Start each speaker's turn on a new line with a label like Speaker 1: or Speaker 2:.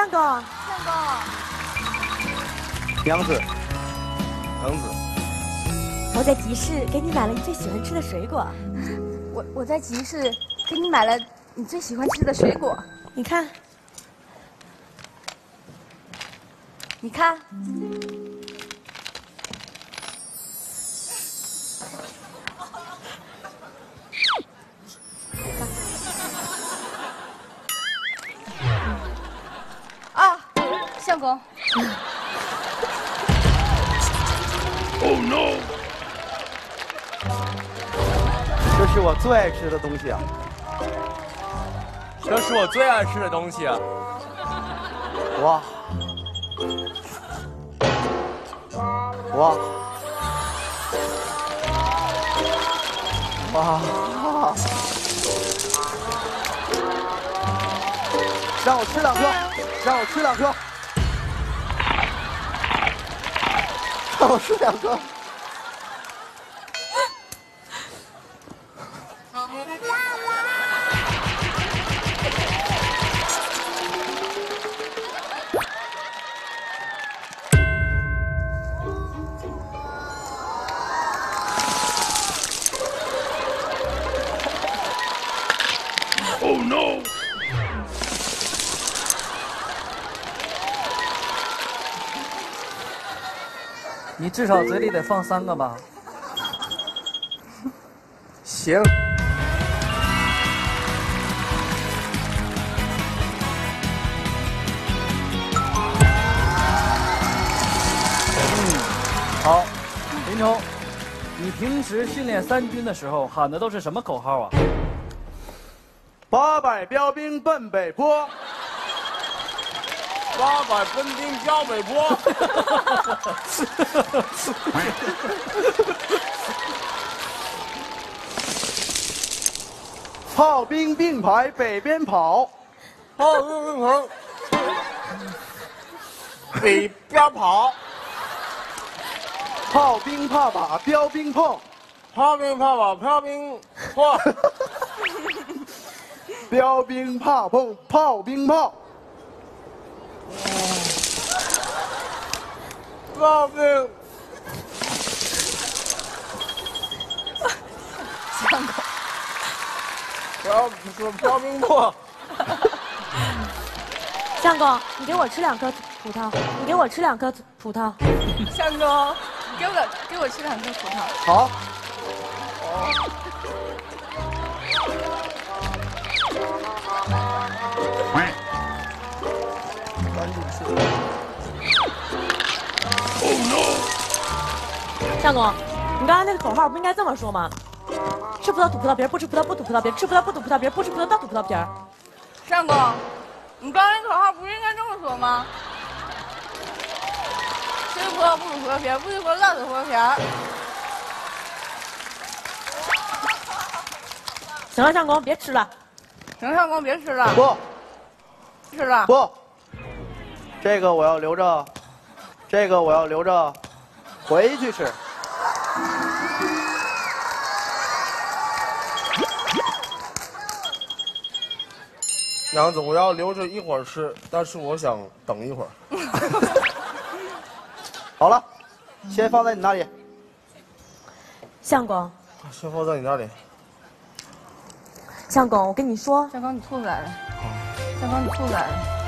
Speaker 1: 相公，相
Speaker 2: 公，
Speaker 3: 娘子，
Speaker 4: 娘子，
Speaker 1: 我在集市给你买了你最喜欢吃的水果。
Speaker 2: 我我在集市给你买了你最喜欢吃的水果。
Speaker 1: 你看，
Speaker 2: 你看。相公。
Speaker 3: Oh no！这是我最爱吃的东西啊！
Speaker 4: 这是我最爱吃的东西啊！
Speaker 3: 哇！哇！哇！让我吃两颗，让我吃两颗。哦，是两个。
Speaker 5: 你至少嘴里得放三个吧？
Speaker 4: 行。
Speaker 5: 嗯，好，林冲，你平时训练三军的时候喊的都是什么口号啊？
Speaker 3: 八百标兵奔北坡。
Speaker 4: 八百分兵交北坡，
Speaker 3: 炮兵并排北边跑，
Speaker 4: 炮兵并排北边跑，
Speaker 3: 炮兵怕把标兵碰，
Speaker 4: 炮兵怕把标兵碰，
Speaker 3: 标兵怕碰炮兵炮。
Speaker 4: 炮兵，
Speaker 2: 相公，
Speaker 4: 炮说炮兵破。
Speaker 1: 相公，你给我吃两颗葡萄，你给我吃两颗葡萄。
Speaker 2: 相公，你给我给我吃两颗葡萄。
Speaker 3: 好。
Speaker 1: 相公，你刚才那个口号不应该这么说吗？吃葡萄吐葡萄皮儿，不吃葡萄不吐葡萄皮儿，吃葡萄不吐葡萄皮儿，不吃葡萄倒吐葡萄皮儿。
Speaker 2: 相公，你刚才那口号不是应该这么说吗？吃葡萄不吐葡萄皮儿，不吃葡萄倒吐葡萄皮儿。
Speaker 1: 行了，相公，别吃了。
Speaker 2: 行，相公，别吃了。
Speaker 3: 不。
Speaker 2: 吃了。
Speaker 3: 不。这个我要留着，这个我要留着，回去吃。
Speaker 4: 娘子我要留着一会儿吃但是我想等一会儿。
Speaker 3: 好了先放在你那里。
Speaker 1: 相公。
Speaker 4: 先放在你那里。
Speaker 1: 相公我跟你说。
Speaker 2: 相公你兔子来了。相公你兔子来了。